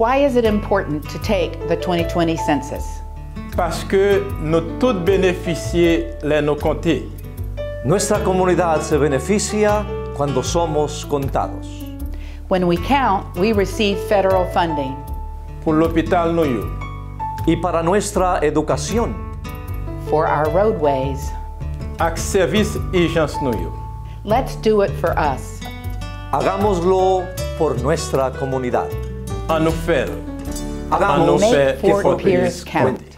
Why is it important to take the 2020 census? Parce que nous tous bénéficier les nos comptés. Nuestra comunidad se beneficia cuando somos contados. When we count, we receive federal funding. Pour l'hôpital nou yo, Y para nuestra educación, For our roadways, ak servis urgence nou yo. let's do it for us. hagámoslo por nuestra comunidad. An nou fel. Hagamos An nou Make